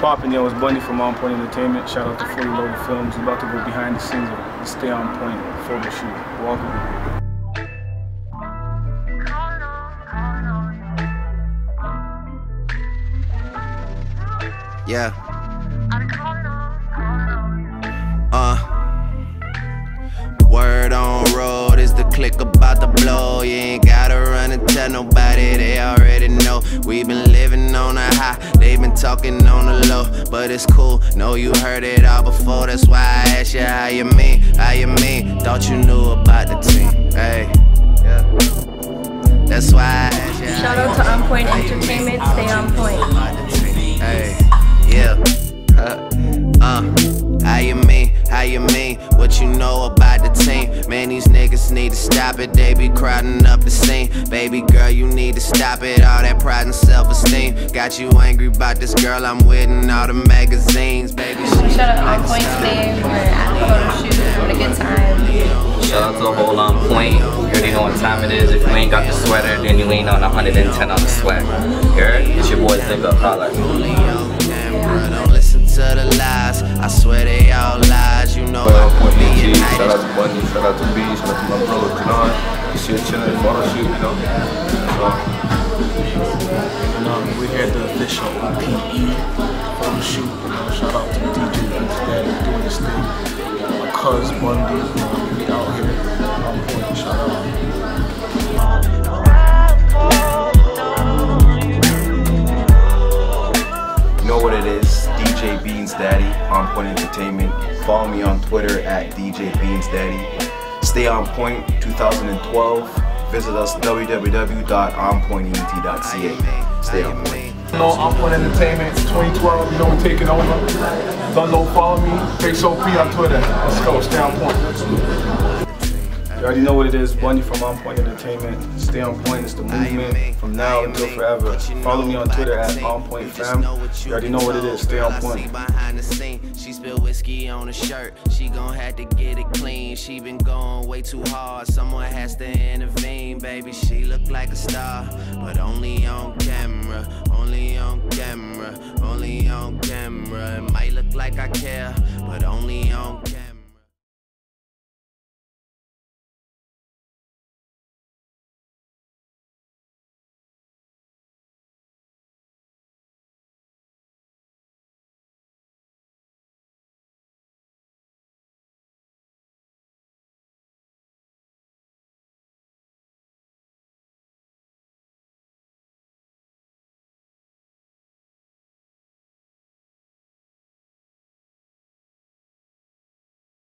popping, yo? It's Bunny from On Point Entertainment. Shout out to Fully Loaded Films. We're about to go behind the scenes of the Stay On Point photo shoot. Welcome. Yeah. Uh. Word on road is the clique about to blow. You ain't gotta run and tell nobody, they already know. We been living on a high, they been talking on the low. But it's cool, know you heard it all before. That's why I asked you how you mean, how you mean. Thought you knew about the team, hey. Yeah. That's why I asked you. Shout out to On Point Entertainment, stay on point. Hey, yeah. Uh, uh, how you mean? How you mean? What you know about the team? Man, these niggas need to stop it. They be crowding up the scene. Baby girl, you need to stop it. All that pride and self-esteem got you angry about this girl I'm with in all the magazines. Baby, she Shout out On Point today. We're at the photo shoot, having a good time. Shout out to the whole on point. You already know what time it is. If you ain't got the sweater, then you ain't on 110 on the sweat. You heard? It's your boy Zigga. Holla. only on. Don't listen to the lies. Shout out to Bunny, shout out to B, shout out to my brother John. This shit chilling, photo shoot, you know. So, And um, we're here at the official OPE photo shoot. You know, shout out to DJ Daddy doing this thing. My cuz Bundy, Point Entertainment. Follow me on Twitter at DJ Beanz Daddy. Stay on point 2012. Visit us www.onpointent.ca. Stay on point. You On Point Entertainment 2012, you know, we're taking over. Dunlo, follow me. Face OP on Twitter. Let's go, stay on point. You already know what it is, Bunny from On Point Entertainment. Stay on point, it's the movement from now until forever. Follow me on Twitter at On Point Fam. You already know what it is, stay on point. Behind the scene, she spilled whiskey on a shirt. She gon' have to get it clean. She been going way too hard. Someone has to intervene, baby. She look like a star, but only on camera. Only on camera. Only on camera. It might look like I care, but only on camera.